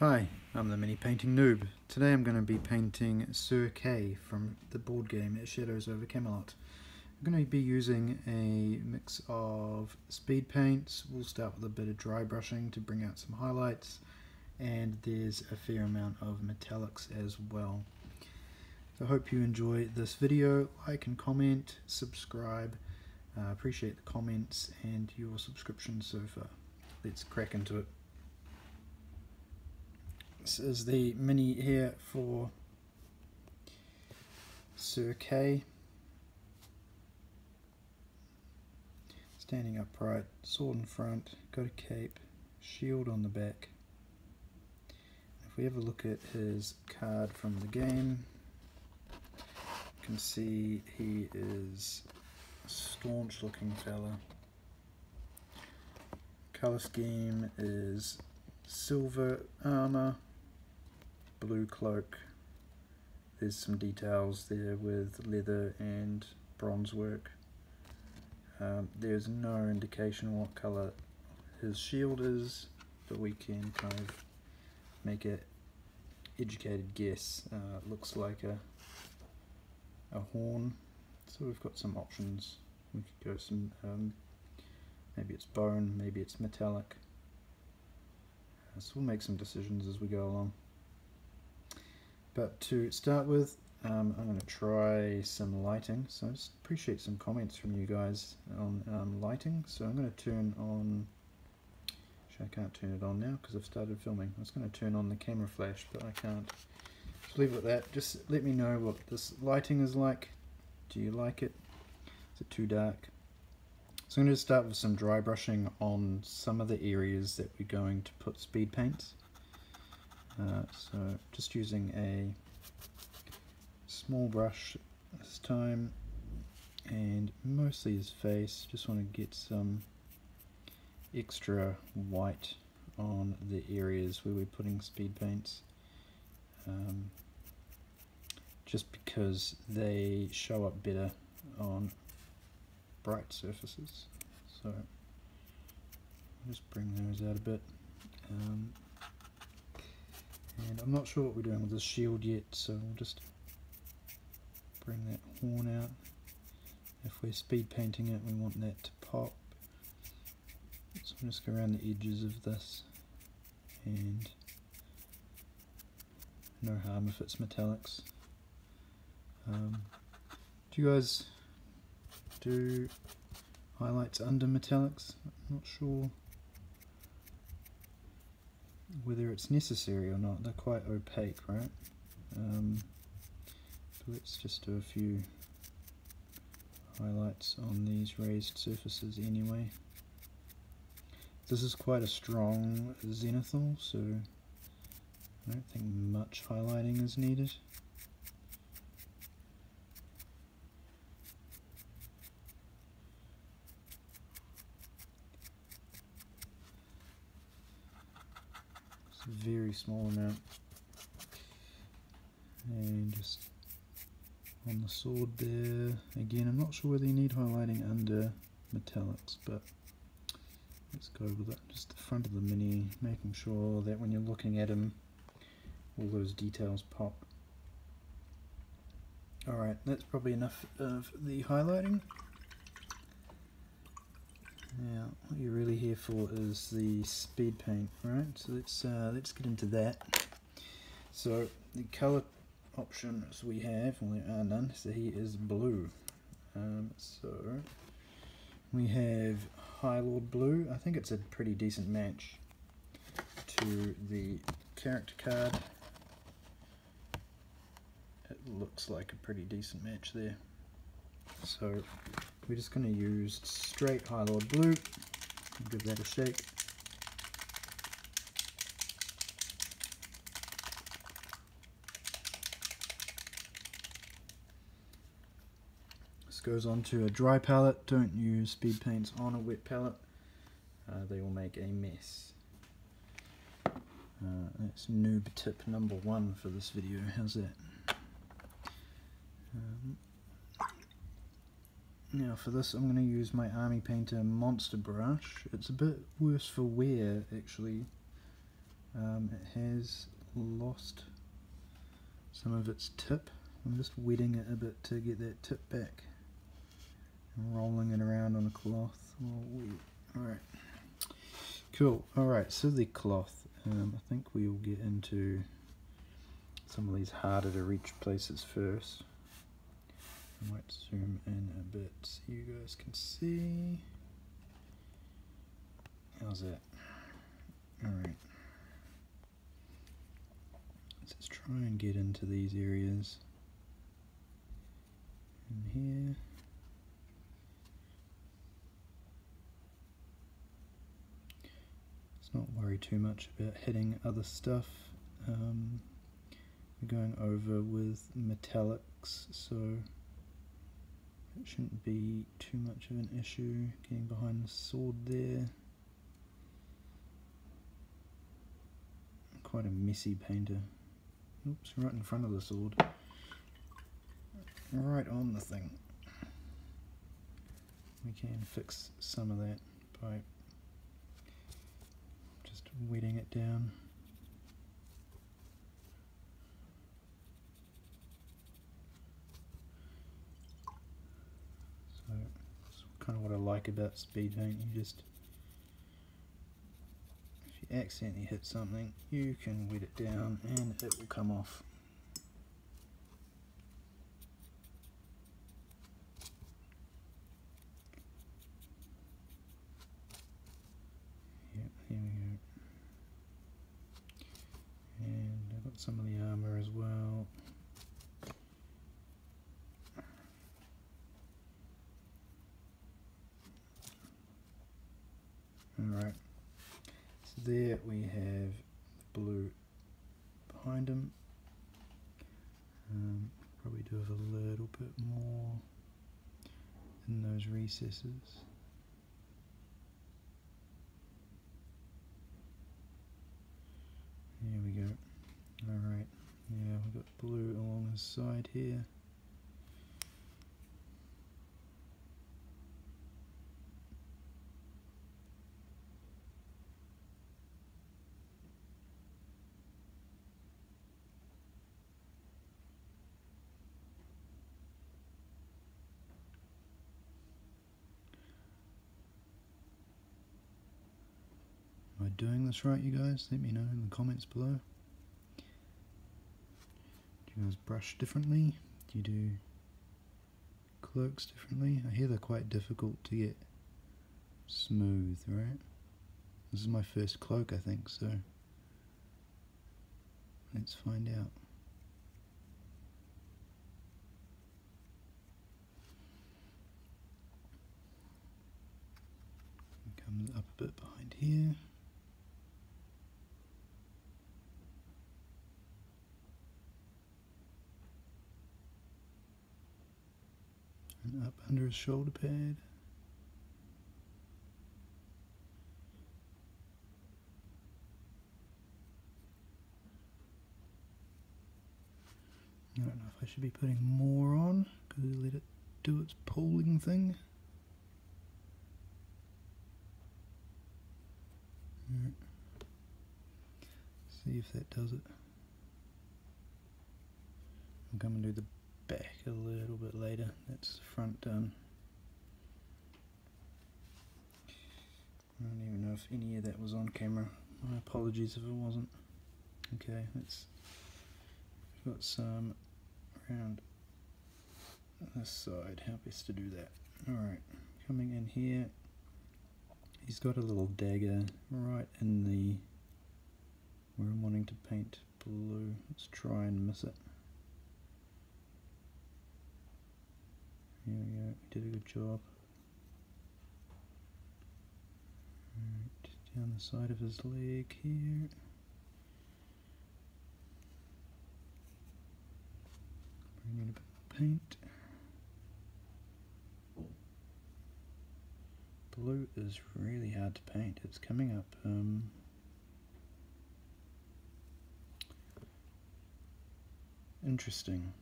Hi, I'm the Mini Painting Noob. Today I'm going to be painting Sir Kay from the board game Shadows over Camelot. I'm going to be using a mix of speed paints. We'll start with a bit of dry brushing to bring out some highlights and there's a fair amount of metallics as well. So I hope you enjoy this video. Like and comment, subscribe. Uh, appreciate the comments and your subscription so far. Let's crack into it. This is the mini here for Sir Kay. Standing upright, sword in front, got a cape, shield on the back. If we have a look at his card from the game, you can see he is a staunch looking fella. Colour scheme is silver armour blue cloak. There's some details there with leather and bronze work. Um, there's no indication what colour his shield is, but we can kind of make an educated guess. Uh, looks like a a horn, so we've got some options. We could go some, um, maybe it's bone, maybe it's metallic. Uh, so we'll make some decisions as we go along. But to start with, um, I'm going to try some lighting. So I just appreciate some comments from you guys on um, lighting. So I'm going to turn on, actually I can't turn it on now because I've started filming. I was going to turn on the camera flash, but I can't. Just leave it at that. Just let me know what this lighting is like. Do you like it? Is it too dark? So I'm going to start with some dry brushing on some of the areas that we're going to put speed paints. Uh, so just using a small brush this time and mostly his face. Just want to get some extra white on the areas where we're putting speed paints. Um, just because they show up better on bright surfaces. So just bring those out a bit. Um, and I'm not sure what we're doing with this shield yet, so we'll just bring that horn out. If we're speed painting it, we want that to pop. So I'm just go around the edges of this and no harm if it's metallics. Um, do you guys do highlights under metallics? I'm not sure whether it's necessary or not. They're quite opaque, right? Um, let's just do a few highlights on these raised surfaces anyway. This is quite a strong zenithal, so I don't think much highlighting is needed. Very small amount. And just on the sword there. Again I'm not sure whether you need highlighting under metallics but let's go with it. Just the front of the mini making sure that when you're looking at him all those details pop. Alright that's probably enough of the highlighting now, what you're really here for is the speed paint, right? So let's uh, let's get into that. So the color options we have, well there are none, so he is blue. Um, so we have High Lord Blue. I think it's a pretty decent match to the character card. It looks like a pretty decent match there. So we're just going to use straight High Lord Blue. Give that a shake. This goes on to a dry palette. Don't use speed paints on a wet palette. Uh, they will make a mess. Uh, that's noob tip number one for this video. How's that? Um, now for this I'm going to use my Army Painter Monster Brush. It's a bit worse for wear actually. um, it has lost some of its tip. I'm just wetting it a bit to get that tip back and rolling it around on a cloth. Alright, cool. Alright, so the cloth, um, I think we'll get into some of these harder to reach places first. I might zoom in a bit so you guys can see. How's that? Alright. Let's just try and get into these areas. In here. Let's not worry too much about hitting other stuff. Um, we're going over with metallics, so it shouldn't be too much of an issue getting behind the sword there. Quite a messy painter. Oops, right in front of the sword. Right on the thing. We can fix some of that by just wetting it down. So that's kind of what I like about speed paint. You just if you accidentally hit something, you can wet it down and it will come off. Here we go. And I've got some of the armor as well. Alright, so there we have the blue behind him. Um, probably do have a little bit more in those recesses. Here we go. Alright, yeah, we've got blue along the side here. Doing this right, you guys? Let me know in the comments below. Do you guys brush differently? Do you do cloaks differently? I hear they're quite difficult to get smooth, right? This is my first cloak, I think, so let's find out. Comes up a bit behind here. And up under his shoulder pad. I don't know if I should be putting more on because let it do its pulling thing. Right. See if that does it. I'm going to do the back a little bit later. That's the front done. I don't even know if any of that was on camera. My apologies if it wasn't. Okay, let's got some around this side. How best to do that? Alright, coming in here. He's got a little dagger right in the where I'm wanting to paint blue. Let's try and miss it. Here we go, did a good job. Right, down the side of his leg here. Bring in a bit more paint. Blue is really hard to paint. It's coming up um, interesting.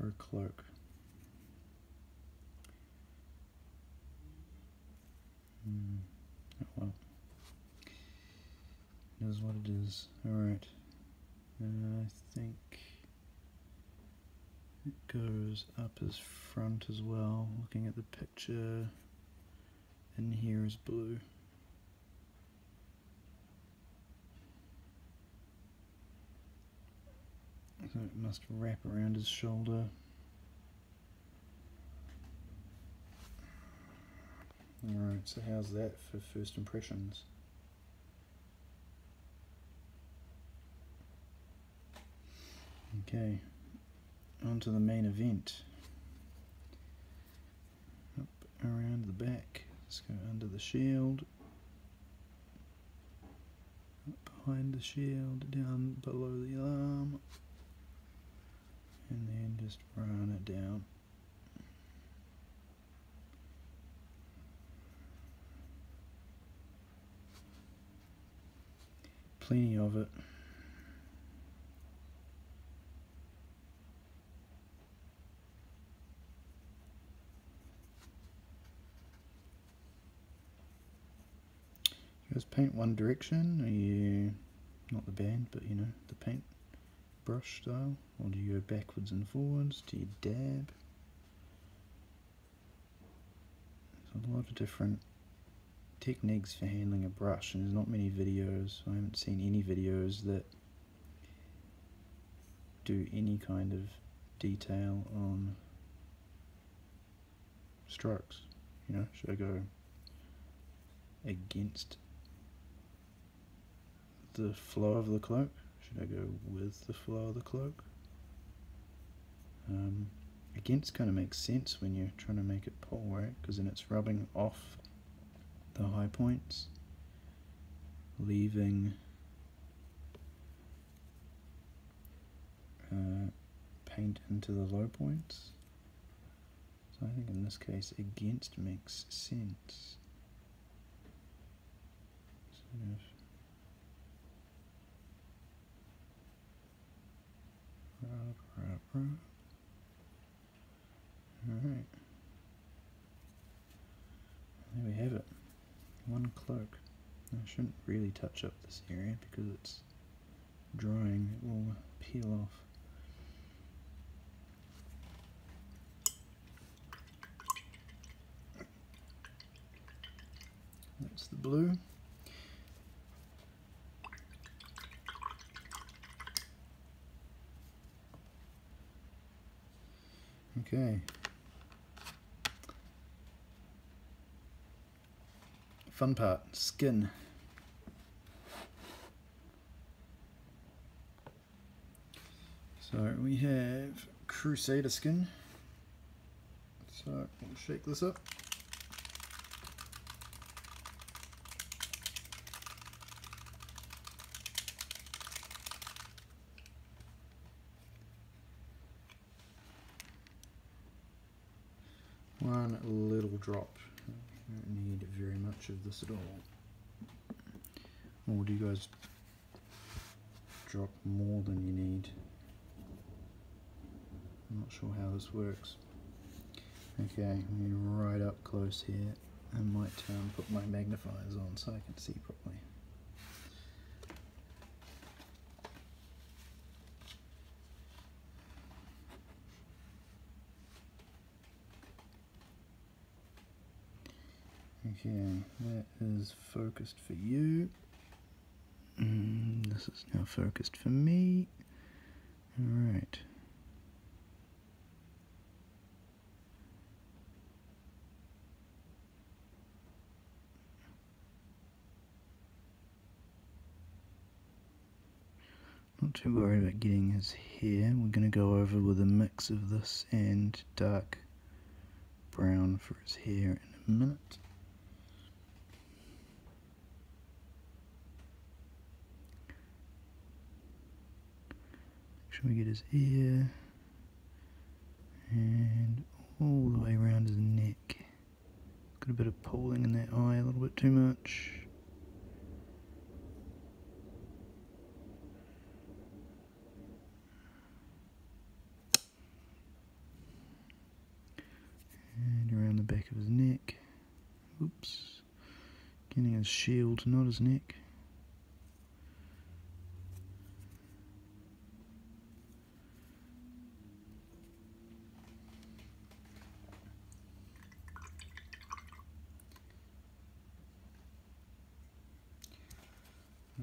For a cloak. Hmm. Oh, well. It is what it is. Alright. Uh, I think it goes up as front as well. Looking at the picture, in here is blue. So it must wrap around his shoulder. Alright, so how's that for first impressions? Okay, on to the main event. Up around the back, let's go under the shield. Up behind the shield, down below the arm. And then just run it down. Plenty of it. Just paint one direction, are you, not the band, but you know, the paint brush style? Or do you go backwards and forwards? Do you dab? There's a lot of different techniques for handling a brush and there's not many videos, I haven't seen any videos that do any kind of detail on strokes. You know, should I go against the flow of the cloak? Should I go with the flow of the cloak? Um, against kind of makes sense when you're trying to make it pull, right? Because then it's rubbing off the high points, leaving uh, paint into the low points. So I think in this case against makes sense. Sort of Alright. There we have it. One cloak. I shouldn't really touch up this area because it's drying. It will peel off. That's the blue. Okay. Fun part, skin. So we have Crusader skin. So we'll shake this up. One little drop. don't need very much of this at all. Or do you guys drop more than you need? I'm not sure how this works. Okay, right up close here. I might um, put my magnifiers on so I can see properly. Okay, that is focused for you. Mm, this is now focused for me. Alright. Not too worried about getting his hair. We're going to go over with a mix of this and dark brown for his hair in a minute. We get his ear and all the way around his neck. Got a bit of pulling in that eye, a little bit too much. And around the back of his neck. Oops. Getting his shield, not his neck.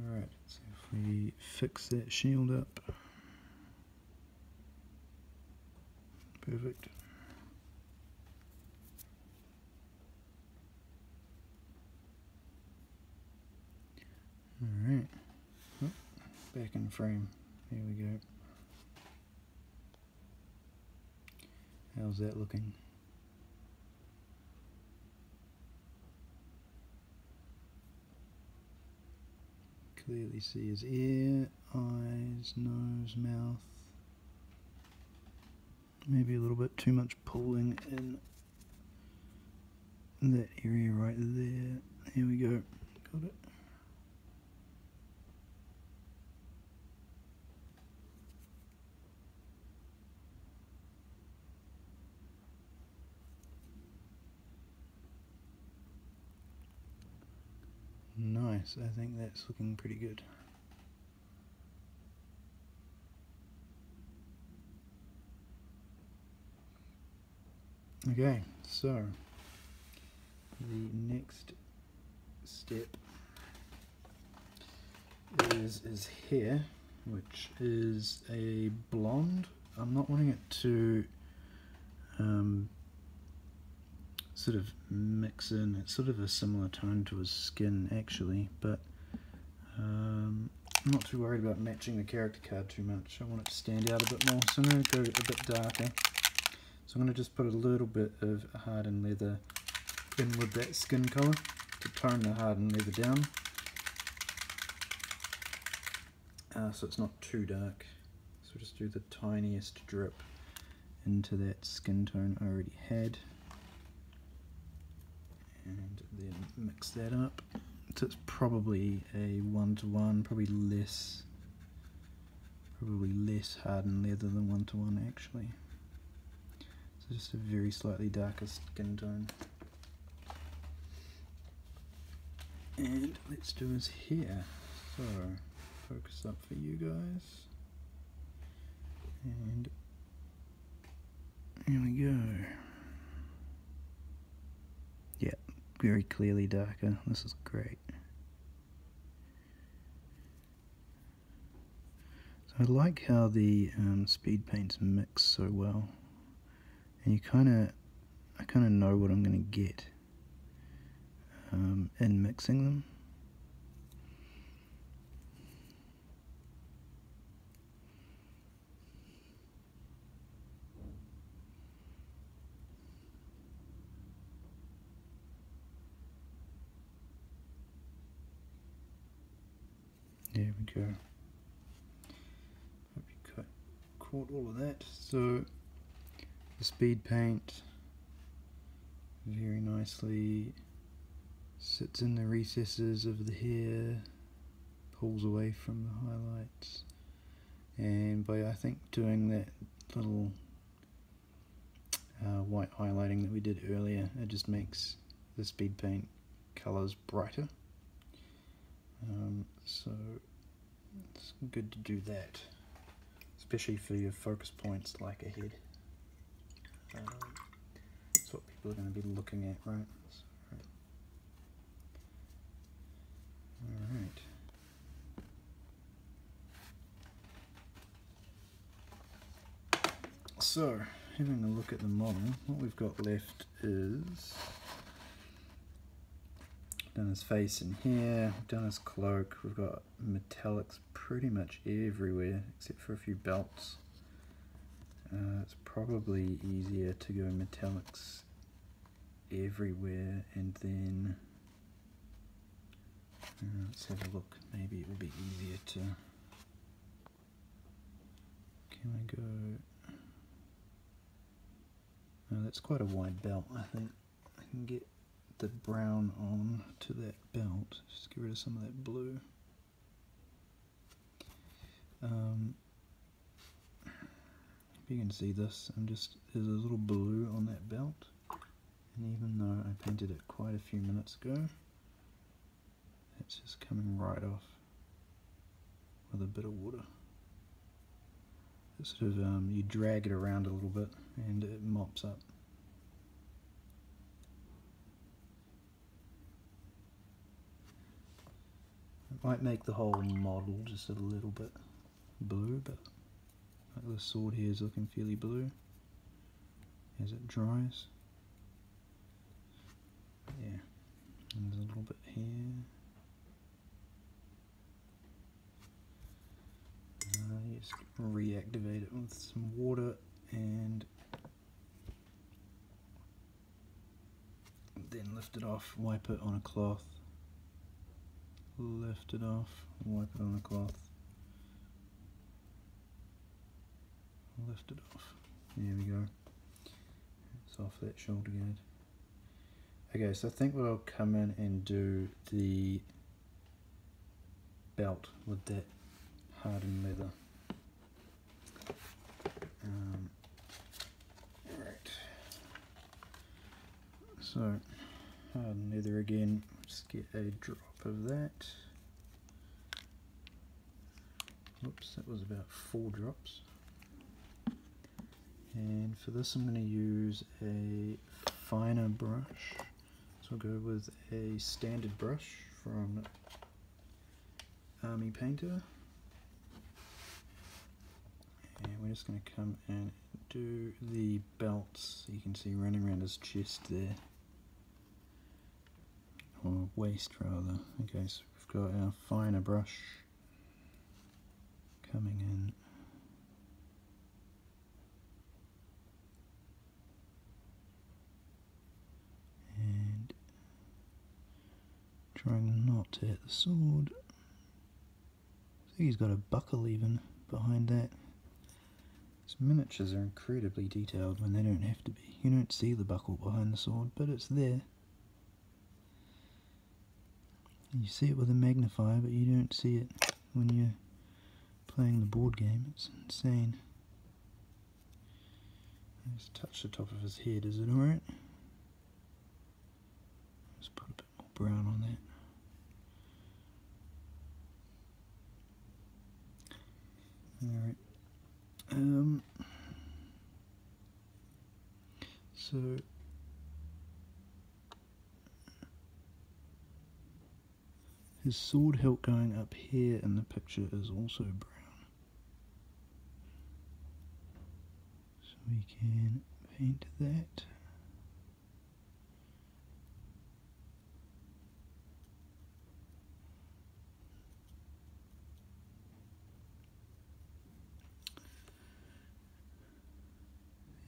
Alright, so if we fix that shield up. Perfect. Alright, oh, back in frame. Here we go. How's that looking? Clearly see his ear, eyes, nose, mouth. Maybe a little bit too much pulling in that area right there. Here we go. Got it. Nice, I think that's looking pretty good. Okay, so the next step is is here, which is a blonde. I'm not wanting it to um, sort of mix in. It's sort of a similar tone to his skin actually, but um, I'm not too worried about matching the character card too much. I want it to stand out a bit more, so I'm going to go a bit darker. So I'm going to just put a little bit of hardened leather in with that skin colour to tone the hardened leather down. Uh, so it's not too dark. So just do the tiniest drip into that skin tone I already had and then mix that up. So it's probably a one to one, probably less, probably less hardened leather than one to one actually. So just a very slightly darker skin tone. And let's do his hair. So focus up for you guys. And here we go. Very clearly darker. This is great. So I like how the um, speed paints mix so well. And you kind of, I kind of know what I'm going to get um, in mixing them. We go. Hope you cut, caught all of that. So the speed paint very nicely sits in the recesses of the hair, pulls away from the highlights, and by I think doing that little uh, white highlighting that we did earlier, it just makes the speed paint colours brighter. Um, so it's good to do that, especially for your focus points like ahead. Um, that's what people are going to be looking at, right? So, Alright. So, having a look at the model, what we've got left is done his face in here, done his cloak, we've got metallics pretty much everywhere except for a few belts. Uh, it's probably easier to go metallics everywhere and then uh, let's have a look, maybe it will be easier to can I go oh, that's quite a wide belt I think. I can get the brown on to that belt. Just get rid of some of that blue. Um, if you can see this, I'm just there's a little blue on that belt, and even though I painted it quite a few minutes ago, it's just coming right off with a bit of water. Sort of um, you drag it around a little bit, and it mops up. Might make the whole model just a little bit blue, but like the sword here is looking fairly blue as it dries. Yeah, and a little bit here. Uh, just reactivate it with some water and then lift it off, wipe it on a cloth, lift it off, wipe it on a cloth, lift it off. There we go. It's off that shoulder guard. Okay, so I think we'll come in and do the belt with that hardened leather. Um. So, hardened leather again, just get a drop of that. Oops, that was about four drops. And for this I'm going to use a finer brush. So I'll go with a standard brush from Army Painter. And we're just going to come and do the belts. You can see running around his chest there. Or waist rather. Okay, so we've got our finer brush coming in. And trying not to hit the sword. I think he's got a buckle even behind that. His miniatures are incredibly detailed when they don't have to be. You don't see the buckle behind the sword, but it's there. You see it with a magnifier, but you don't see it when you're playing the board game. It's insane. Just touch the top of his head, is it alright? Just put a bit more brown on that. Alright. Um, so his sword hilt going up here in the picture is also brown. So we can paint that.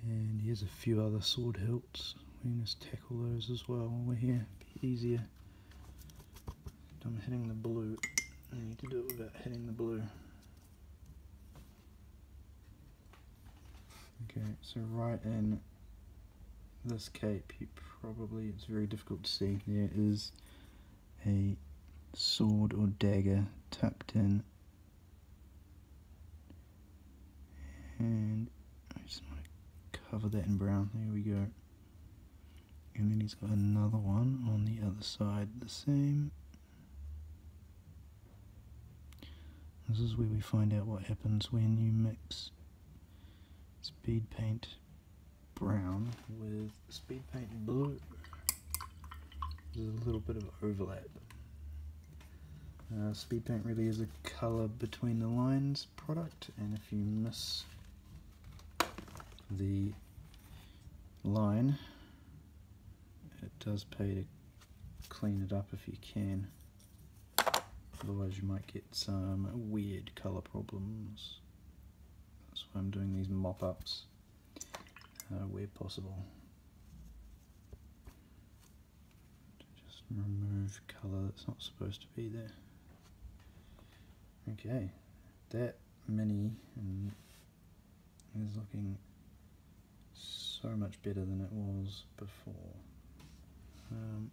And here's a few other sword hilts. We can just tackle those as well while we're here. Be easier. I'm hitting the blue. I need to do it without hitting the blue. Okay, so right in this cape, you probably, it's very difficult to see, there is a sword or dagger tucked in. And I just want to cover that in brown, there we go. And then he's got another one on the other side, the same. This is where we find out what happens when you mix speed paint brown with speed paint blue. There's a little bit of overlap. Uh, speed paint really is a colour between the lines product and if you miss the line it does pay to clean it up if you can. Otherwise you might get some weird colour problems. That's why I'm doing these mop-ups uh, where possible. Just remove colour that's not supposed to be there. Okay, that mini is looking so much better than it was before. Um,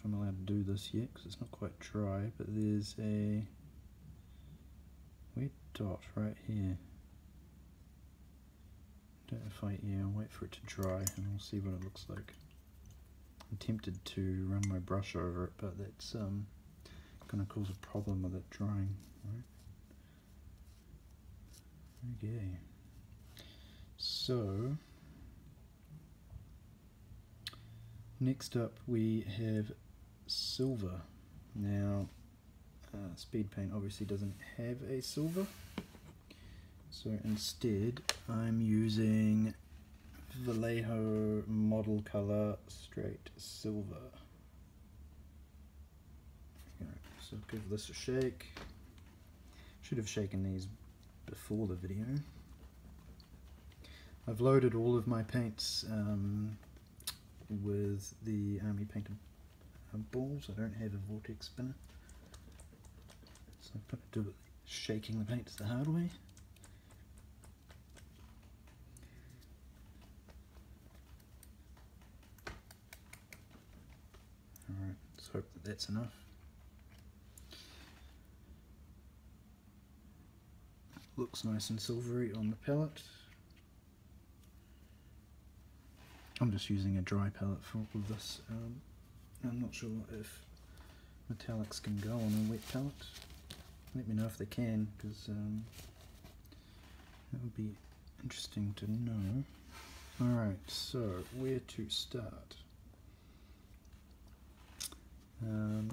if I'm allowed to do this yet because it's not quite dry, but there's a wet dot right here. Don't know if I, yeah, I'll wait for it to dry and we'll see what it looks like. I'm tempted to run my brush over it, but that's um, going to cause a problem with it drying, right? Okay. So, Next up we have silver. Now uh, speed paint obviously doesn't have a silver. So instead I'm using Vallejo model color straight silver. So give this a shake. Should have shaken these before the video. I've loaded all of my paints um, with the Army Painter balls. I don't have a vortex spinner. So I'm going to do it shaking the paints the hard way. Alright, let's hope that that's enough. Looks nice and silvery on the palette. I'm just using a dry palette for all of this. Um, I'm not sure if metallics can go on a wet palette. Let me know if they can, because um, that would be interesting to know. Alright, so where to start? Um,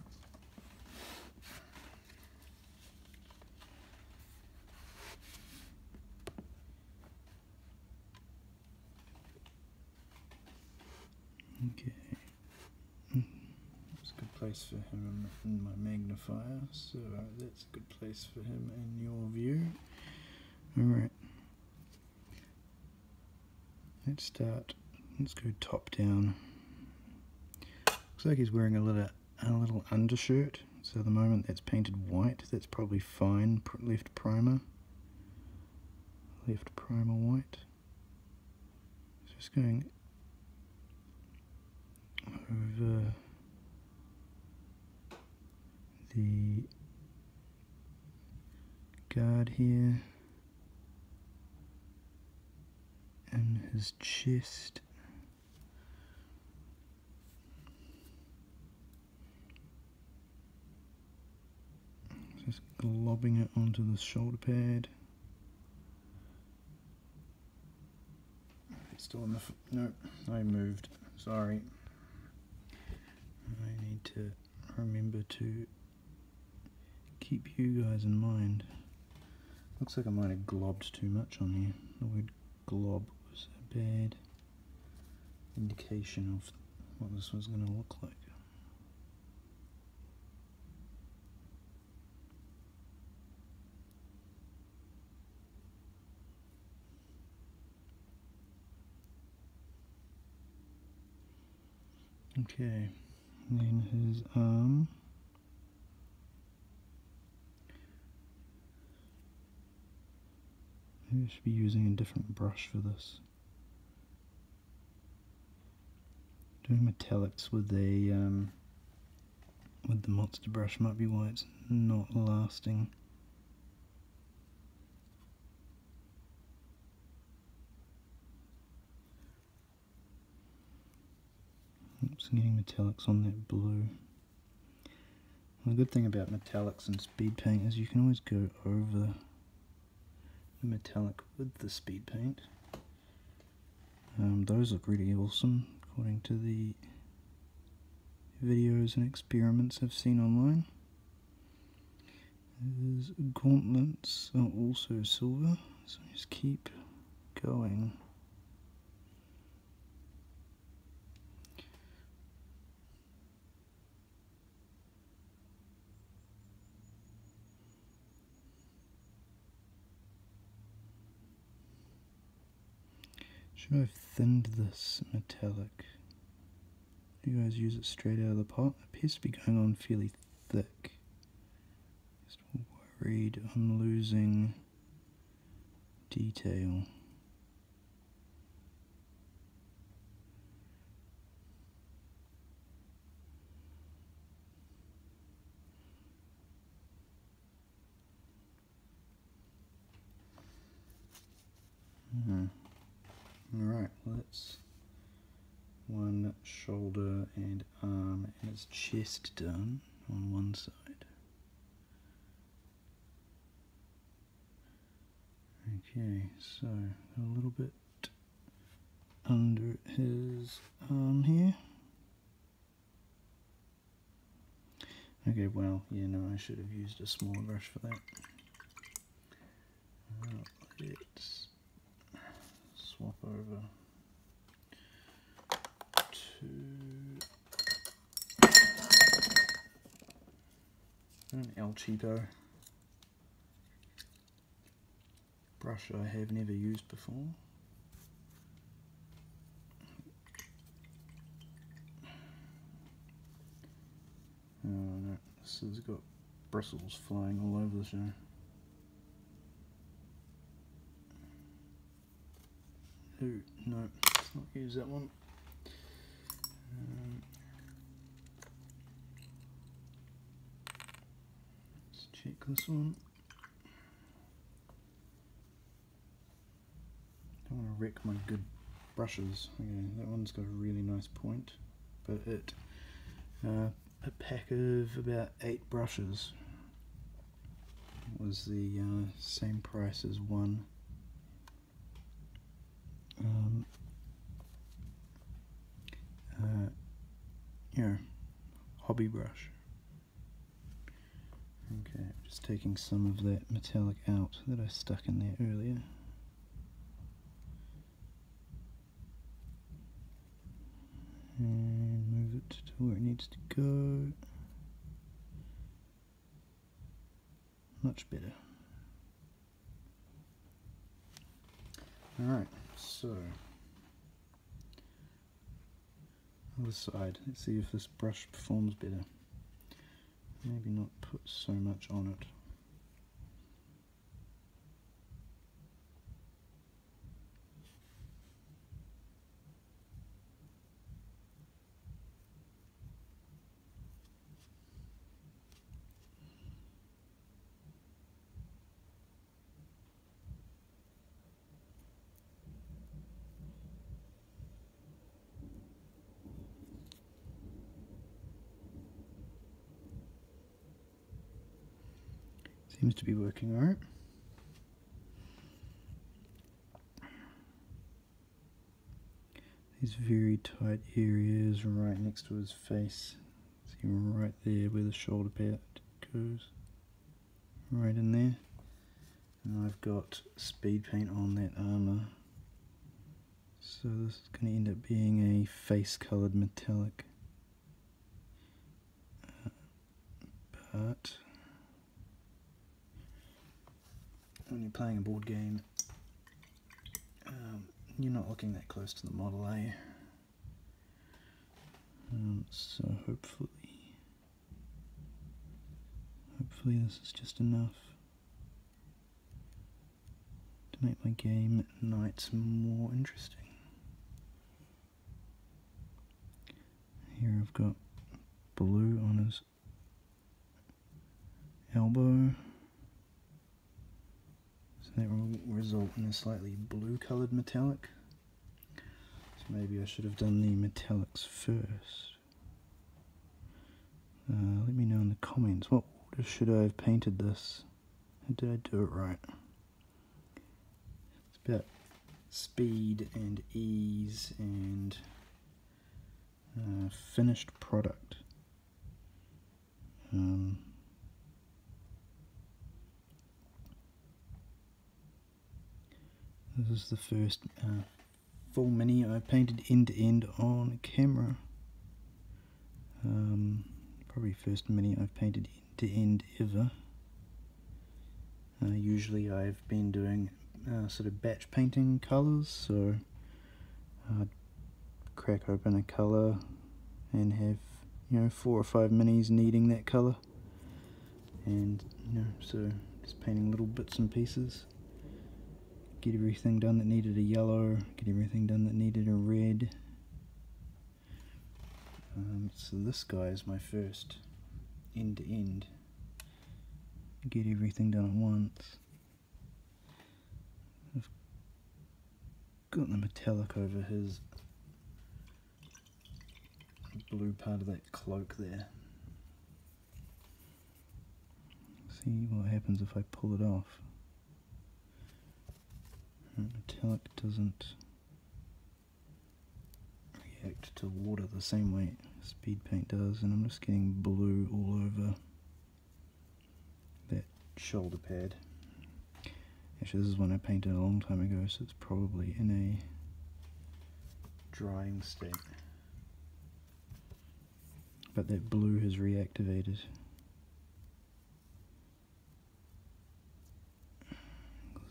Okay. Place for him in my magnifier, so that's a good place for him in your view. Alright. Let's start. Let's go top down. Looks like he's wearing a little a little undershirt. So at the moment that's painted white. That's probably fine. Left primer. Left primer white. Just going over the guard here and his chest. Just globbing it onto the shoulder pad. Still in the. no, I moved. Sorry. I need to remember to keep you guys in mind. Looks like I might have globbed too much on here. The word glob was a bad indication of what this was going to look like. Okay then his arm. I should be using a different brush for this. Doing metallics with a um, with the monster brush might be why it's not lasting. Oops, getting metallics on that blue. the good thing about metallics and speed paint is you can always go over the metallic with the speed paint. Um, those look really awesome according to the videos and experiments I've seen online. His gauntlets are also silver, so just keep going. Should I have thinned this metallic? You guys use it straight out of the pot? It appears to be going on fairly thick. Just worried I'm losing detail. Hmm. Alright, let's one shoulder and arm and his chest done on one side. Okay, so a little bit under his arm here. Okay, well, yeah, no, I should have used a smaller brush for that. Uh, let's swap over to an hmm, El Cheapo brush I have never used before. Oh no, this has got bristles flying all over the show. Ooh, no, let's not use that one. Um, let's check this one. Don't want to wreck my good brushes. Okay, that one's got a really nice point, but it uh, a pack of about eight brushes was the uh, same price as one um, uh, you hobby brush. Okay, just taking some of that metallic out that I stuck in there earlier. And move it to where it needs to go. Much better. Alright, so other side. Let's see if this brush performs better. Maybe not put so much on it. Seems to be working alright. These very tight areas right next to his face. See right there where the shoulder pad goes. Right in there. And I've got speed paint on that armour. So this is going to end up being a face coloured metallic. Uh, but when you're playing a board game, um, you're not looking that close to the model, are you? Um, so hopefully, hopefully this is just enough to make my game nights more interesting. Here I've got blue on his elbow. That will result in a slightly blue coloured metallic. So maybe I should have done the metallics first. Uh, let me know in the comments, what should I have painted this? did I do it right? It's about speed and ease and uh, finished product. Um, This is the first uh, full mini I painted end to end on camera. Um, probably first mini I've painted end to end ever. Uh, usually I've been doing uh, sort of batch painting colours, so I'd crack open a colour and have you know four or five minis needing that colour and you know so just painting little bits and pieces get everything done that needed a yellow, get everything done that needed a red. Um, so this guy is my first end to end. Get everything done at once. I've got the metallic over his blue part of that cloak there. See what happens if I pull it off metallic doesn't react to water the same way speed paint does and I'm just getting blue all over that shoulder pad. Actually this is one I painted a long time ago so it's probably in a drying state. But that blue has reactivated.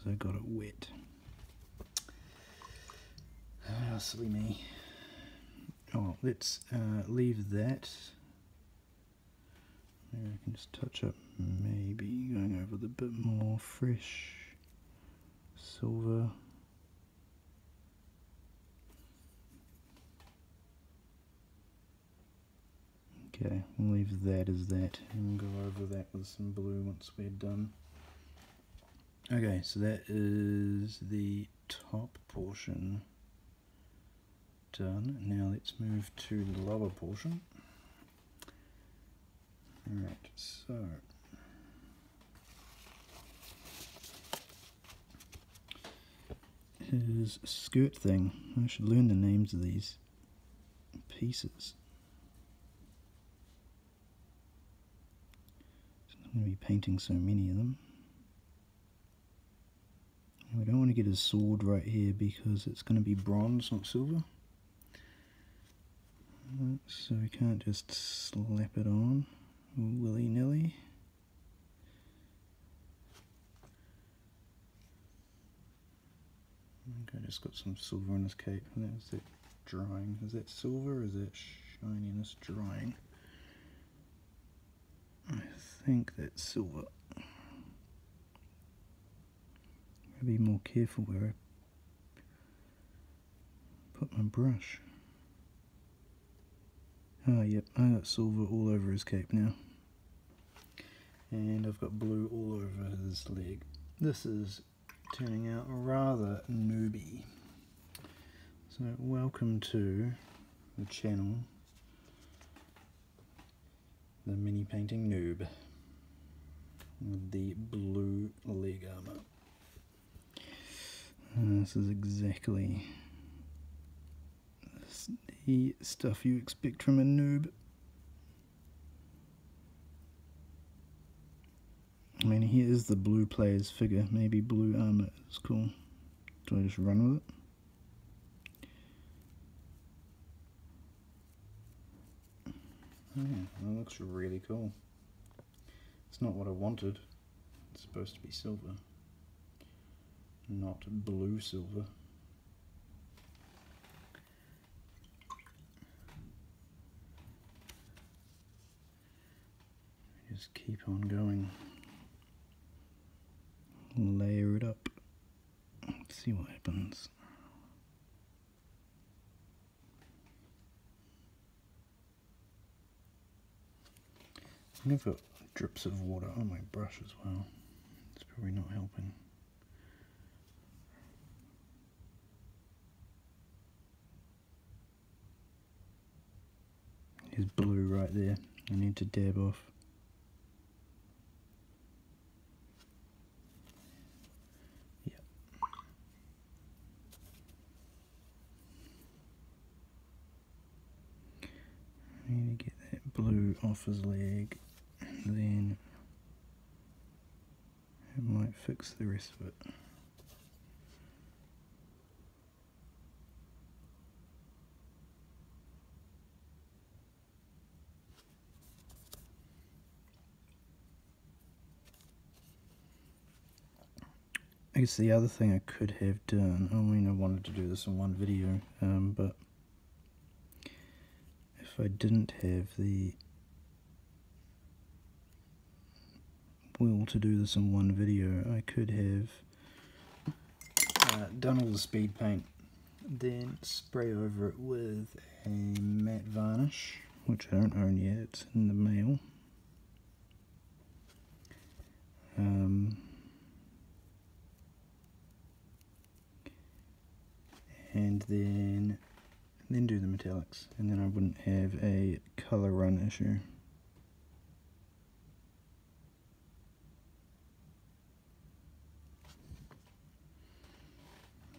I got it wet. Ah, silly me. Oh, let's uh, leave that. Maybe I can just touch up, maybe going over the bit more fresh silver. Okay, we'll leave that as that and go over that with some blue once we're done. Okay, so that is the top portion done. Now let's move to the lower portion. Alright, so his skirt thing. I should learn the names of these pieces. I'm going to be painting so many of them. we don't want to get his sword right here because it's going to be bronze, not silver. So we can't just slap it on willy-nilly. Okay, just got some silver on his cape. Is that drying? Is that silver is that shininess drying? I think that's silver. I'll be more careful where I put my brush. Oh, yep, I got silver all over his cape now. And I've got blue all over his leg. This is turning out rather newbie. So, welcome to the channel, the mini painting noob, with the blue leg armor. And this is exactly the stuff you expect from a noob. I mean, here's the blue player's figure. Maybe blue armor is cool. Do I just run with it? Yeah, that looks really cool. It's not what I wanted. It's supposed to be silver. Not blue silver. Just keep on going. Layer it up. Let's see what happens. I've got drips of water on my brush as well. It's probably not helping. There's blue right there. I need to dab off. Need to get that blue off his leg and then it might fix the rest of it. I guess the other thing I could have done, I mean I wanted to do this in one video, um, but if I didn't have the will to do this in one video, I could have uh, done all the speed paint, then spray over it with a matte varnish, which I don't own yet, it's in the mail. Um, and then then do the metallics, and then I wouldn't have a color run issue.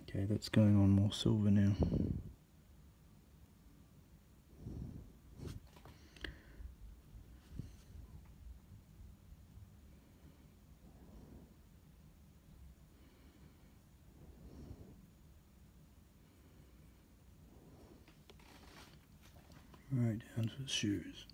Okay, that's going on more silver now. Right down to the shoes.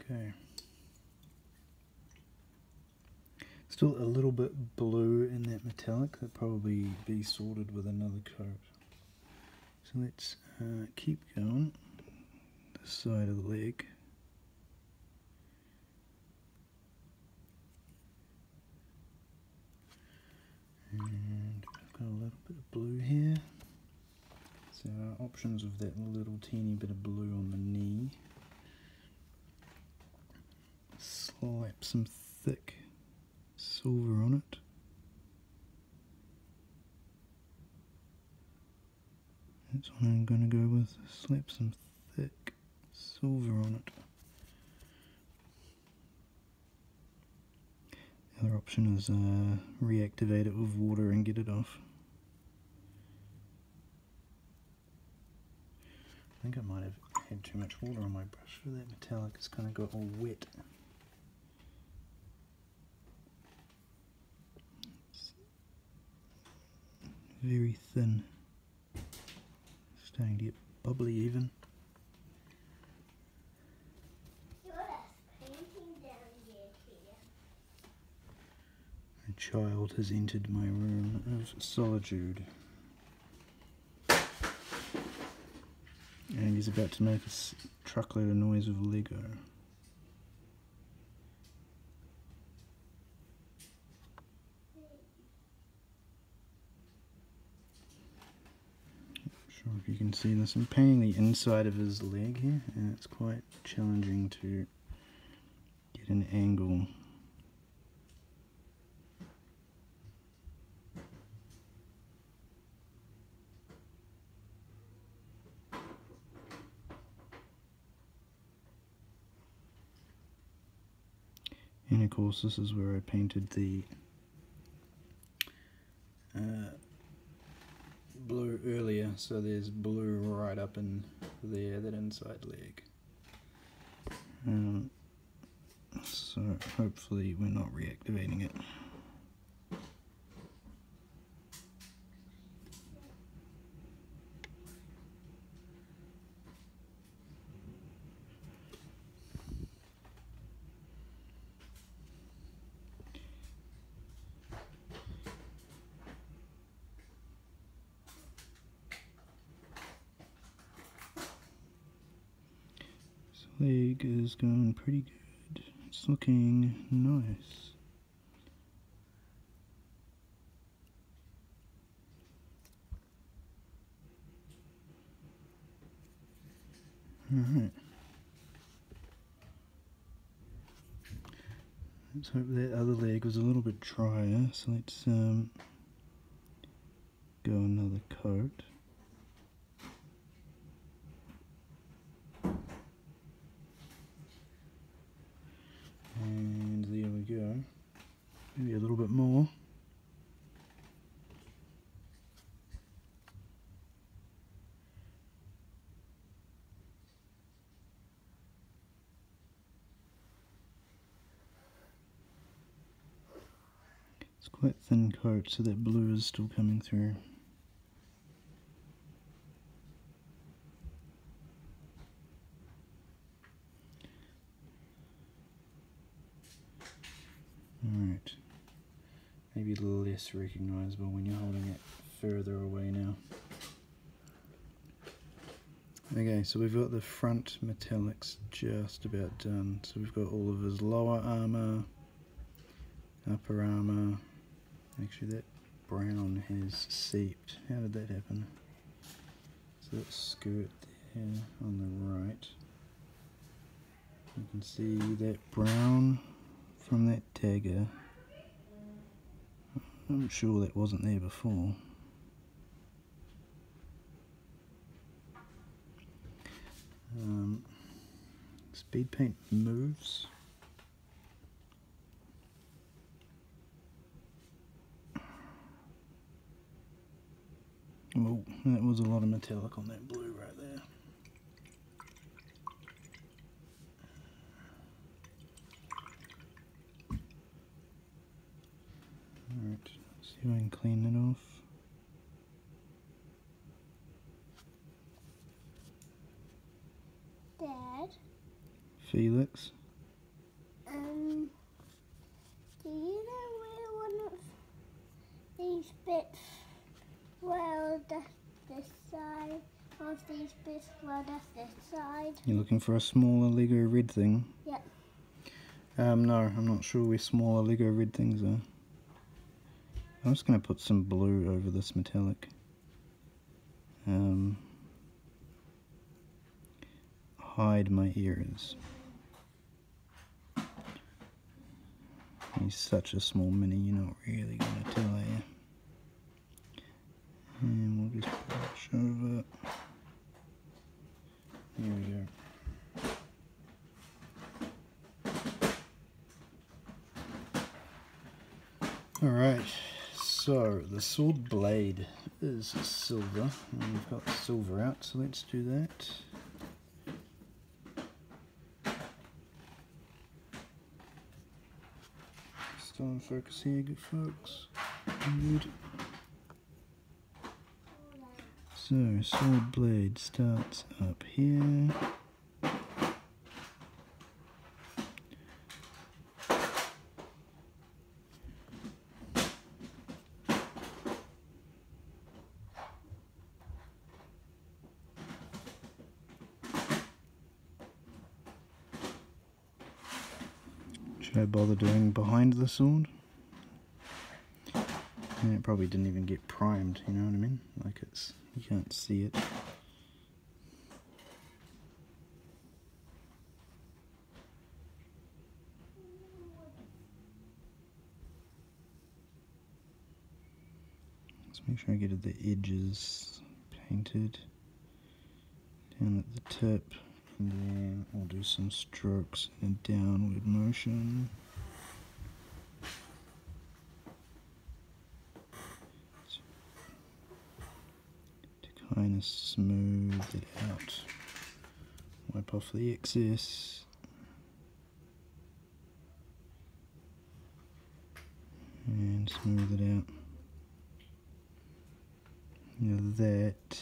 Okay. Still a little bit blue in that metallic, that probably be sorted with another coat. So let's uh, keep going. The side of the leg. And I've got a little bit of blue here. So our options of that little teeny bit of blue on the knee. Slap some thick silver on it. That's what I'm going to go with. Slap some thick silver on it. Other option is uh, reactivate it with water and get it off. I think I might have had too much water on my brush for that metallic. It's kind of got all wet. very thin. Starting to get bubbly even. Child has entered my room of solitude. And he's about to make a truckload of noise with Lego. sure if you can see this. I'm painting the inside of his leg here and it's quite challenging to get an angle. And of course this is where I painted the uh, blue earlier, so there's blue right up in there, that inside leg. Um, so hopefully we're not reactivating it. leg is going pretty good. It's looking nice. Alright. Let's hope that other leg was a little bit drier, so let's um, go another coat. And there we go. Maybe a little bit more. It's quite thin coat, so that blue is still coming through. Alright. Maybe less recognizable when you're holding it further away now. Okay, so we've got the front metallics just about done. So we've got all of his lower armor, upper armor. Actually, that brown has seeped. How did that happen? So that skirt there on the right. You can see that brown from that tagger. I'm sure that wasn't there before. Um, speed paint moves. Oh, that was a lot of metallic on that blue right there. And clean it off. Dad, Felix. um, do you know where one of these bits, well, that's this side, of these bits, well, that's this side? You're looking for a smaller Lego red thing? Yep. Um, no, I'm not sure where smaller Lego red things are. I'm just going to put some blue over this metallic. Um, hide my ears. He's such a small mini, you're not really going to tell, are you? And we'll just brush over. Here we go. Alright, so the sword blade is silver, and we've got silver out, so let's do that. Still in focus here, good folks. Good. So, sword blade starts up here. Should I bother doing behind the sword? And it probably didn't even get primed, you know what I mean? Like it's, you can't see it. Let's make sure I get the edges painted down at the tip and then we'll do some strokes in a downward motion. To kind of smooth it out. Wipe off the excess. And smooth it out. Now that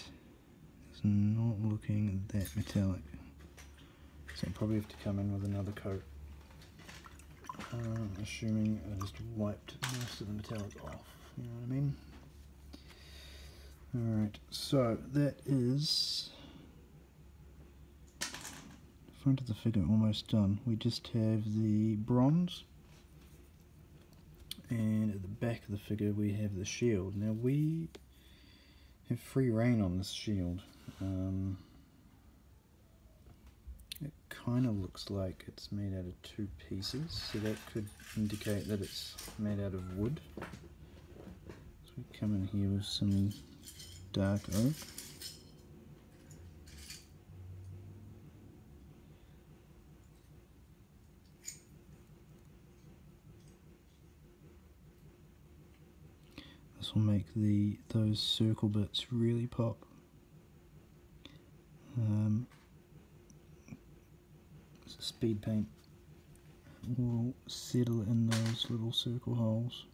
is not looking that metallic. So I'll probably have to come in with another coat. Um, assuming I just wiped most of the metallic off. You know what I mean? Alright, so that is front of the figure almost done. We just have the bronze and at the back of the figure we have the shield. Now we have free reign on this shield. Um, it kind of looks like it's made out of two pieces, so that could indicate that it's made out of wood. So we come in here with some oak. This will make the those circle bits really pop. Um, speed paint will settle in those little circle holes.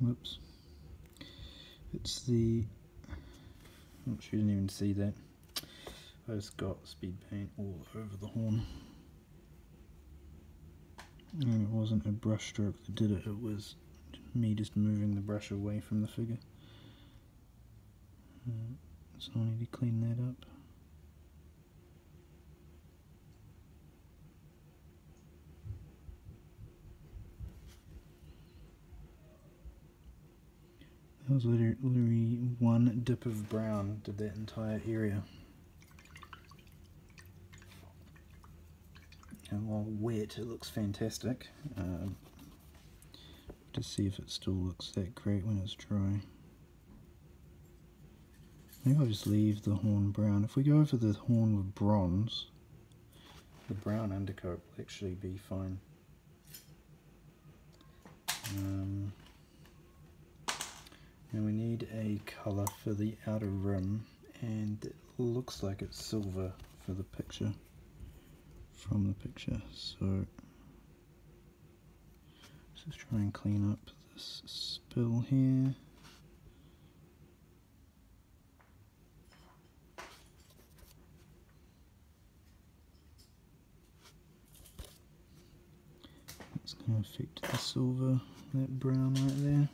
Whoops. It's the. Oh, she didn't even see that. I just got speed paint all over the horn. And it wasn't a brush stroke that did it, it was me just moving the brush away from the figure. Uh, so I need to clean that up. That was literally, one dip of brown did that entire area. And while wet, it looks fantastic. Um, to see if it still looks that great when it's dry. Maybe I'll just leave the horn brown. If we go over the horn with bronze, the brown undercoat will actually be fine. Um, now we need a colour for the outer rim and it looks like it's silver for the picture from the picture. So let's just try and clean up this spill here. It's going to affect the silver, that brown right there.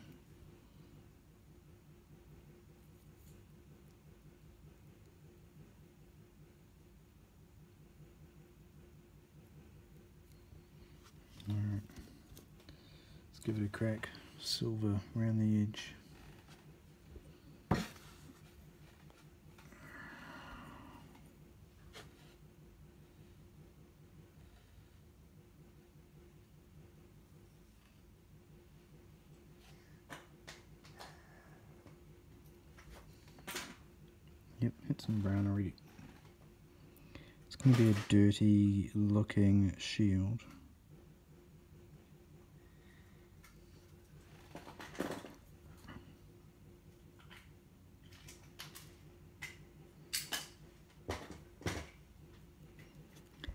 Alright, let's give it a crack. Silver around the edge. Yep, hit some brown already. It's going to be a dirty looking shield.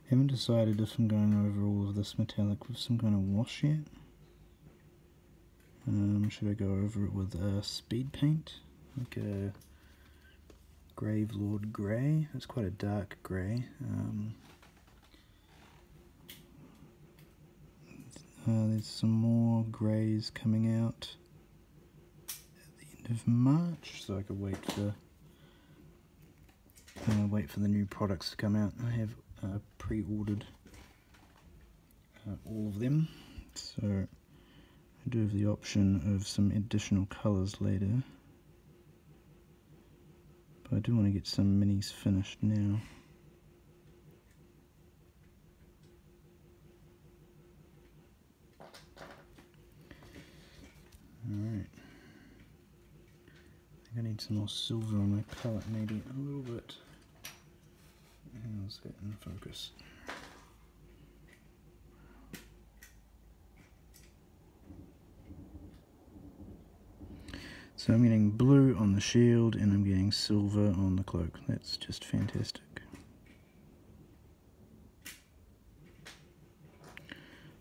Haven't decided if I'm going over all of this metallic with some kind of wash yet. Um, should I go over it with a speed paint? Like a Gravelord Grey. That's quite a dark grey. Um, uh, there's some more greys coming out at the end of March, so I could wait for uh, wait for the new products to come out. I have uh, pre-ordered uh, all of them, so I do have the option of some additional colours later. But I do want to get some minis finished now. Alright. I I need some more silver on my palette, maybe a little bit. How's that in focus? So I'm getting blue on the shield and I'm getting silver on the cloak. That's just fantastic.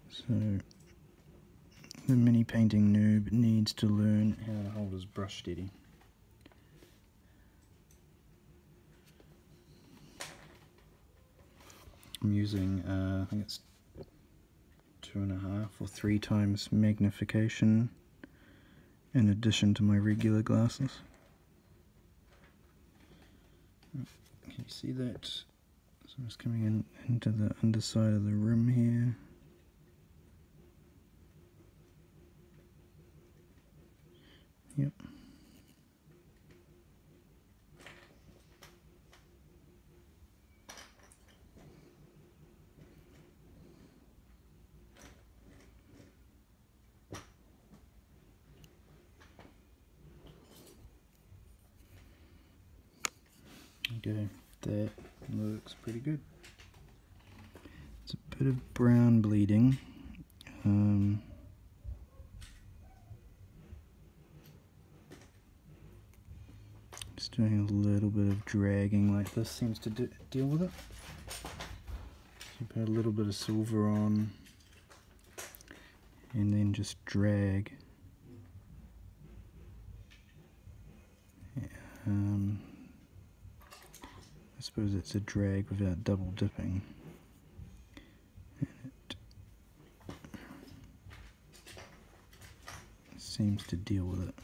So the mini painting noob needs to learn how to hold his brush steady. I'm using, uh, I think it's two and a half or three times magnification in addition to my regular glasses. Can you see that? So I'm just coming in into the underside of the rim here. Yep. Okay, that looks pretty good. It's a bit of brown bleeding. Um, just doing a little bit of dragging like this seems to deal with it. You put a little bit of silver on and then just drag. Um, suppose it's a drag without double dipping. And it seems to deal with it.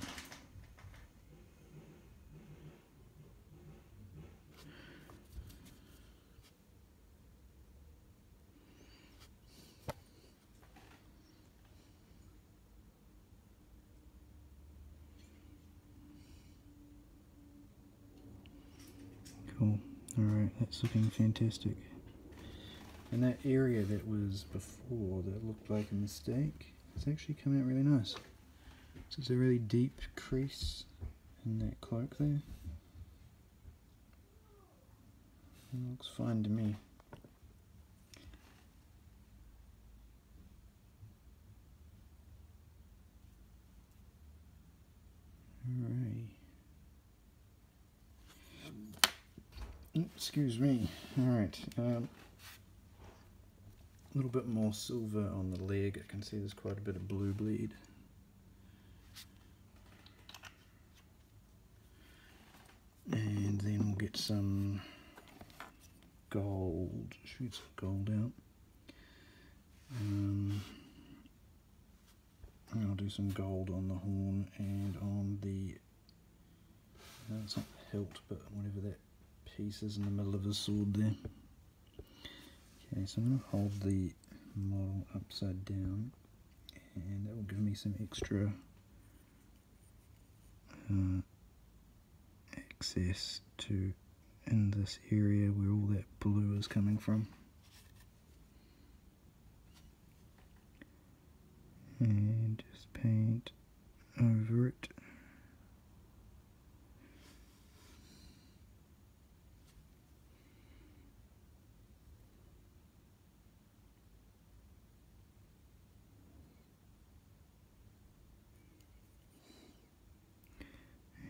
Cool. Looking fantastic. And that area that was before that looked like a mistake, it's actually come out really nice. So it's a really deep crease in that cloak there. It looks fine to me. Alright. Excuse me. Alright. Um, a little bit more silver on the leg. I can see there's quite a bit of blue bleed. And then we'll get some gold, shoots of gold out. Um, and I'll do some gold on the horn and on the, uh, it's not the hilt, but whatever that piece is in the middle of the sword there. Okay, so I'm going to hold the model upside down and that will give me some extra uh, access to in this area where all that blue is coming from. And just paint over it.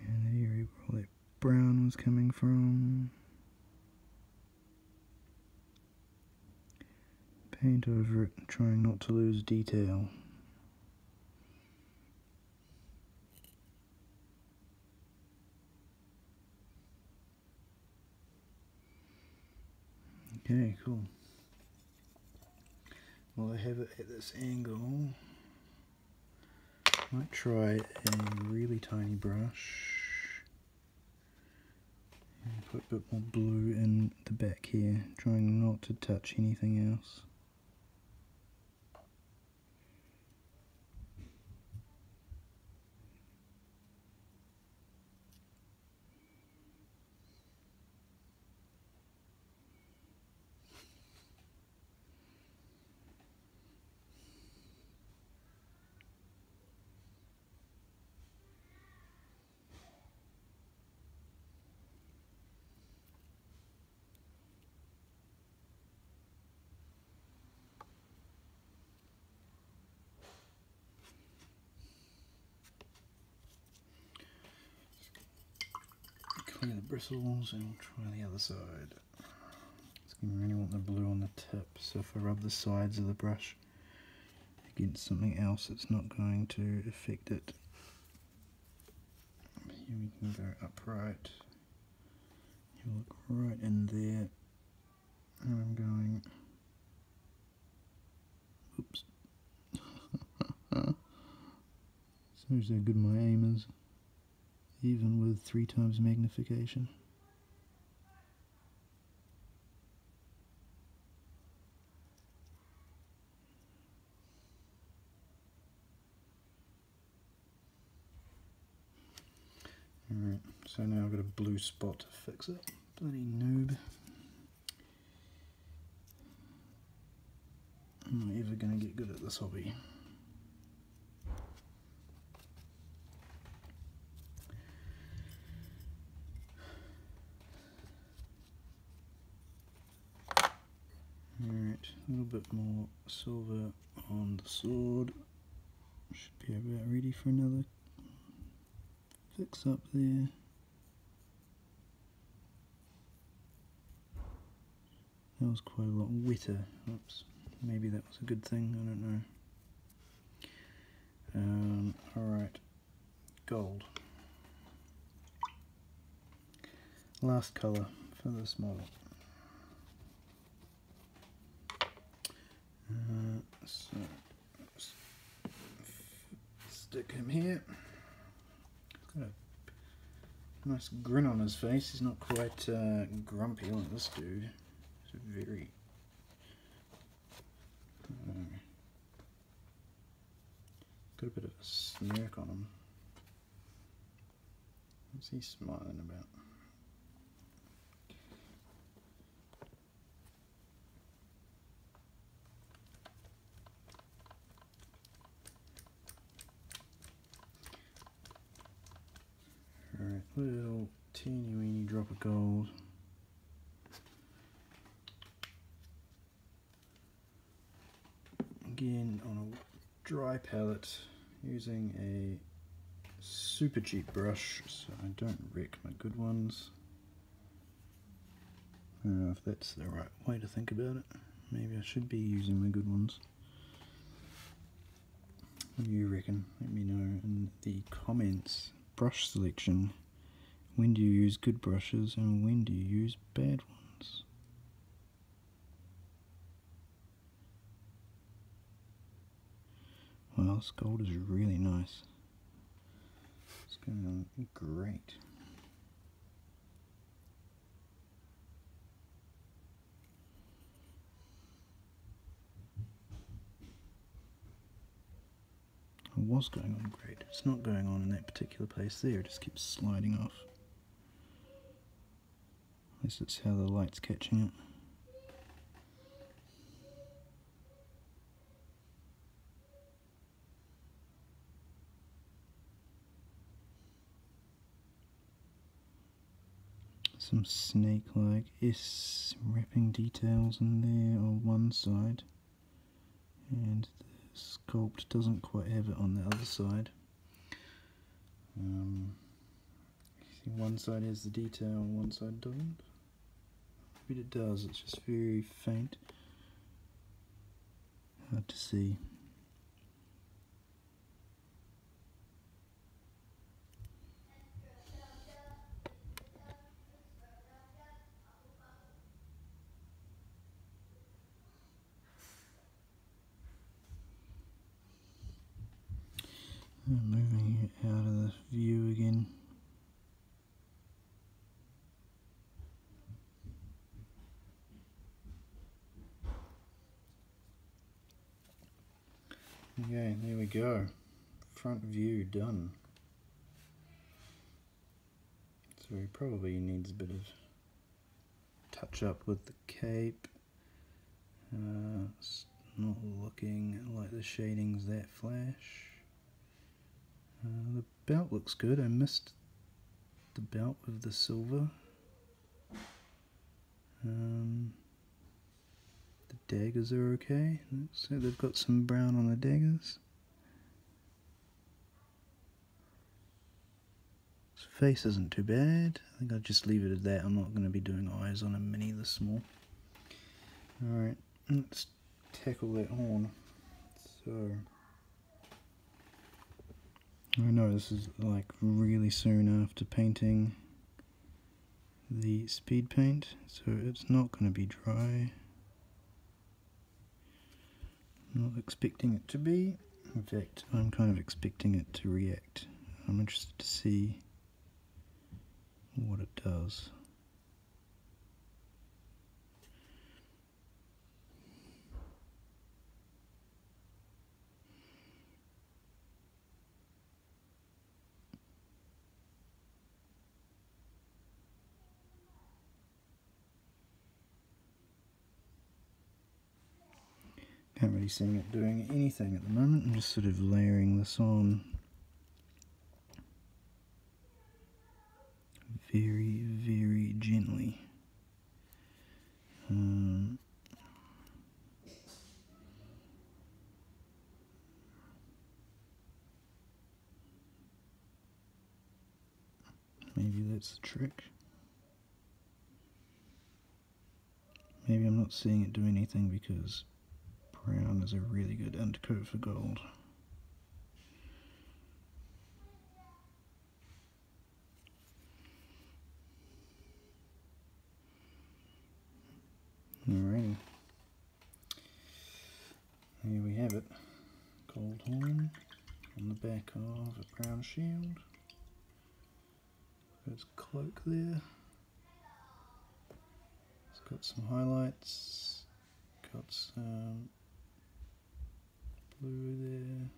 And the area where all that brown was coming from. Paint over it, trying not to lose detail. Okay, cool. Well, I have it at this angle. Might try a really tiny brush and put a bit more blue in the back here, trying not to touch anything else. The bristles and try the other side. So you really want the blue on the tip, so if I rub the sides of the brush against something else, it's not going to affect it. Here we can go upright. You look right in there, and I'm going. Oops. How good my aim is even with three times magnification. Alright, so now I've got a blue spot to fix it. Bloody noob. Am I ever going to get good at this hobby? Alright, a little bit more silver on the sword. Should be about ready for another fix up there. That was quite a lot wetter. Oops, maybe that was a good thing, I don't know. Um, Alright, gold. Last colour for this model. Uh, so stick him here. Got a nice grin on his face. He's not quite uh, grumpy like this dude. He's very. Uh, got a bit of a smirk on him. What's he smiling about? Little teeny weeny drop of gold. Again on a dry palette using a super cheap brush so I don't wreck my good ones. I don't know if that's the right way to think about it. Maybe I should be using my good ones. What do you reckon? Let me know in the comments. Brush selection. When do you use good brushes and when do you use bad ones? Well, this gold is really nice. It's going on great. It was going on great. It's not going on in that particular place there, it just keeps sliding off. Least it's how the light's catching it. Some snake-like S wrapping details in there on one side and the sculpt doesn't quite have it on the other side. Um, see one side has the detail one side doesn't. Maybe it does, it's just very faint. Hard to see. moving it out of the view again. Okay, there we go. Front view done. So he probably needs a bit of touch up with the cape. Uh, it's not looking like the shading's that flash. Uh, the belt looks good. I missed the belt with the silver. Um, the daggers are okay. So they've got some brown on the daggers. His face isn't too bad. I think I'll just leave it at that. I'm not going to be doing eyes on a mini this small. Alright, let's tackle that horn. So... I know this is like really soon after painting the speed paint, so it's not going to be dry. Not expecting it to be. In fact, I'm kind of expecting it to react. I'm interested to see what it does. Can't really see it doing anything at the moment. I'm just sort of layering this on. Very, very gently. Um, maybe that's the trick. Maybe I'm not seeing it do anything because brown is a really good undercoat for gold. Alrighty. Here we have it. Gold horn on the back of a brown shield. Got cloak there. It's got some highlights. Got some blue there.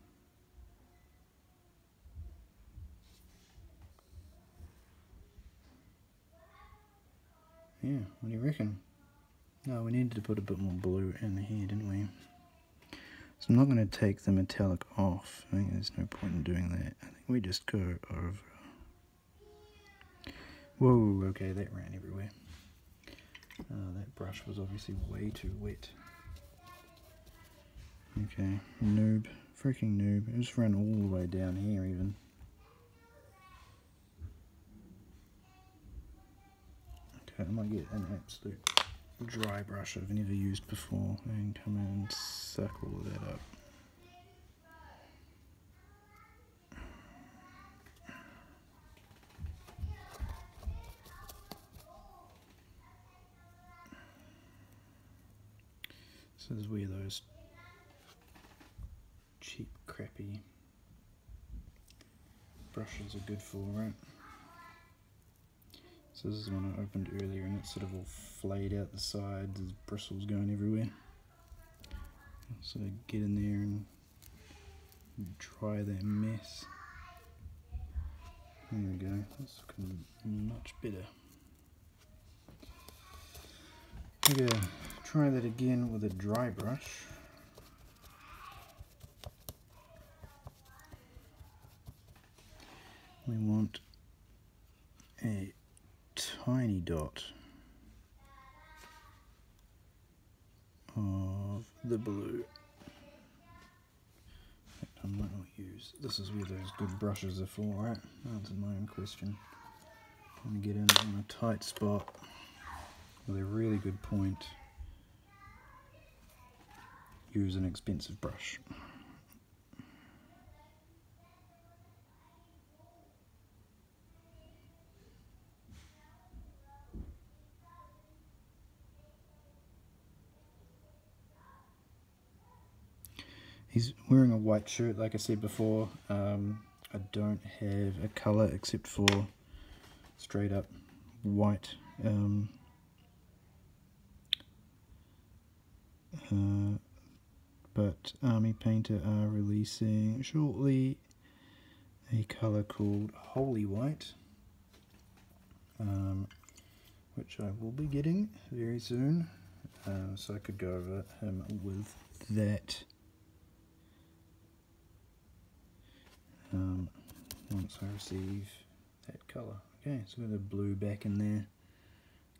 Yeah, what do you reckon? No, we needed to put a bit more blue in here, didn't we? So I'm not going to take the metallic off. I think there's no point in doing that. I think we just go over. Whoa, okay, that ran everywhere. Uh, that brush was obviously way too wet. Okay, noob. Freaking noob. It just ran all the way down here even. Okay, I might get an absolute dry brush I've never used before and come in and suck all of that up. This is where those cheap, crappy brushes are good for, right? So this is one I opened earlier and it's sort of all flayed out the sides, there's bristles going everywhere. So get in there and dry that mess. There we go, that's looking much better. Okay, try that again with a dry brush. We want a tiny dot of the blue. I might not use. This is where those good brushes are for, right? Answer my own question. I'm gonna get in on a tight spot with a really good point. Use an expensive brush. He's wearing a white shirt, like I said before. Um, I don't have a colour except for straight up white. Um, uh, but Army Painter are releasing shortly a colour called Holy White, um, which I will be getting very soon. Uh, so I could go over him with that. Um, once I receive that colour. Okay, so we've got a blue back in there.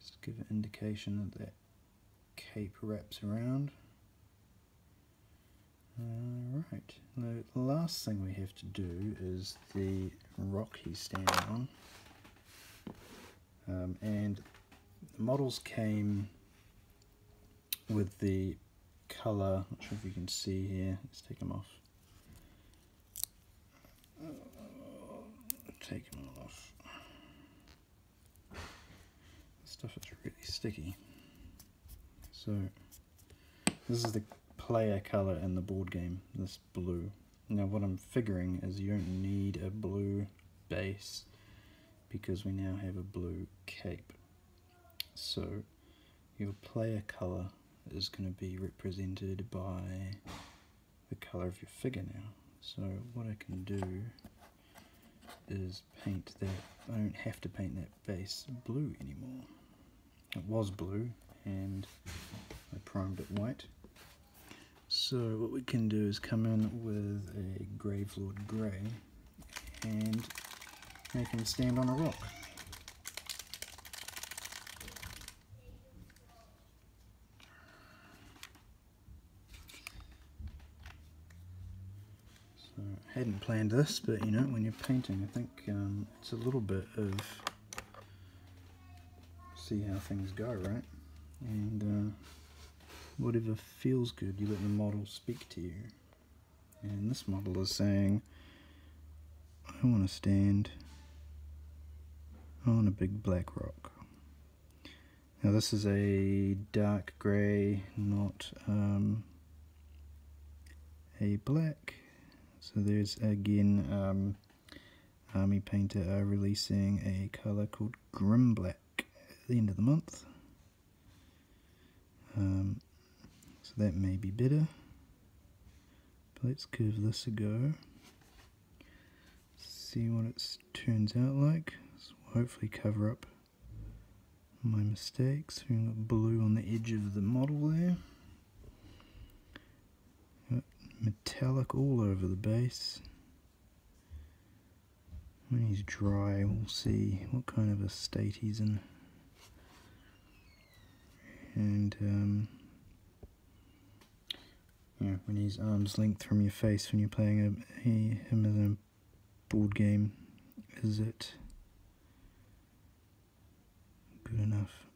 Just give an indication that that cape wraps around. Alright, the last thing we have to do is the rock he's standing on. Um, and the models came with the colour, not sure if you can see here, let's take them off. Take them all off. This stuff is really sticky. So this is the player color in the board game, this blue. Now what I'm figuring is you don't need a blue base because we now have a blue cape. So your player color is going to be represented by the color of your figure now. So what I can do is paint that, I don't have to paint that base blue anymore. It was blue and I primed it white. So what we can do is come in with a Gravelord Grey and make him stand on a rock. Hadn't planned this, but you know, when you're painting, I think um, it's a little bit of see how things go, right? And uh, whatever feels good, you let the model speak to you. And this model is saying, I want to stand on a big black rock. Now this is a dark grey, not um, a black so there's again um, Army Painter are releasing a colour called Grim Black at the end of the month. Um, so that may be better. But let's give this a go. See what it turns out like. So we'll hopefully cover up my mistakes. We've got blue on the edge of the model there metallic all over the base. When he's dry, we'll see what kind of a state he's in. And, um, yeah, when he's arm's length from your face when you're playing a, him in a board game, is it good enough?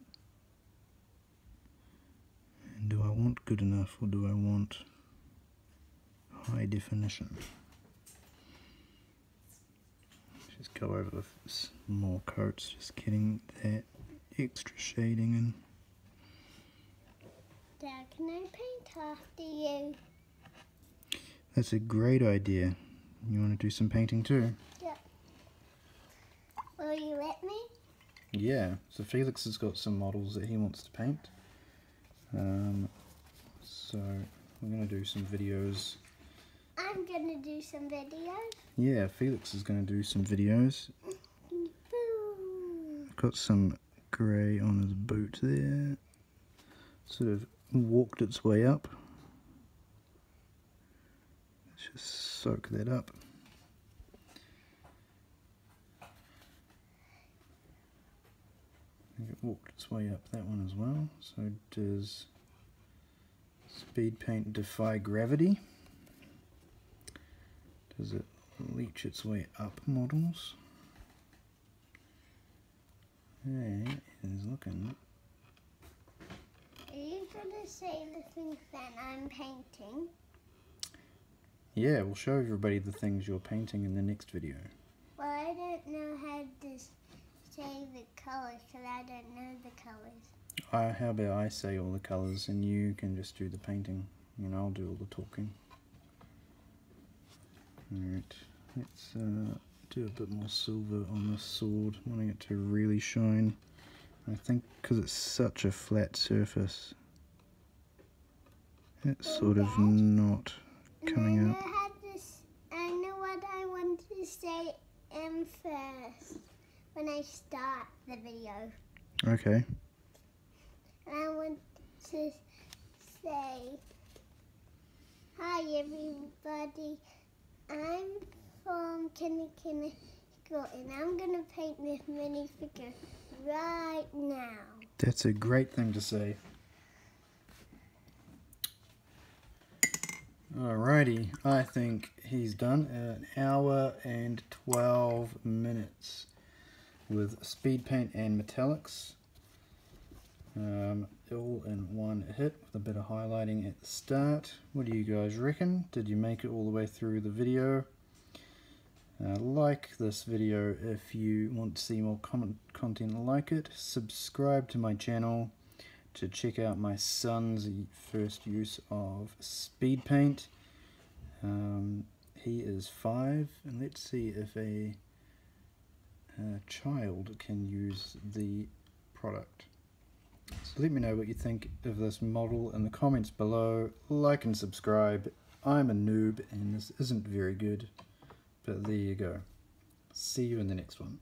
And do I want good enough or do I want high definition? Just go over with some more coats, just getting that extra shading in. Dad, can I paint after you? That's a great idea. You want to do some painting too? Yeah. Will you let me? Yeah, so Felix has got some models that he wants to paint. Um, so we're going to do some videos. I'm gonna do some videos. Yeah, Felix is going to do some videos. Got some grey on his boot there. Sort of walked its way up. Let's just soak that up. It walked its way up that one as well. So does speed paint defy gravity? Does it leech its way up models? Hey, is looking. Are you gonna say the things that I'm painting? Yeah, we'll show everybody the things you're painting in the next video. Well, I don't know how to say the colors because I don't know the colors. Uh, how about I say all the colours and you can just do the painting and I'll do all the talking. Alright, let's uh, do a bit more silver on this sword, wanting it to really shine. I think because it's such a flat surface, it's sort of not coming I out. how to know what I want to say um, first when I start the video. Okay, I want to say, Hi everybody, I'm from Kinnikinick and I'm going to paint this minifigure right now. that's a great thing to say. Alrighty, I think he's done an hour and 12 minutes with speed paint and metallics. Um, all in one hit with a bit of highlighting at the start. What do you guys reckon? Did you make it all the way through the video? Uh, like this video if you want to see more content like it. Subscribe to my channel to check out my son's first use of speed paint. Um, he is five, and let's see if a, a child can use the product. So let me know what you think of this model in the comments below. Like and subscribe. I'm a noob and this isn't very good, but there you go. See you in the next one.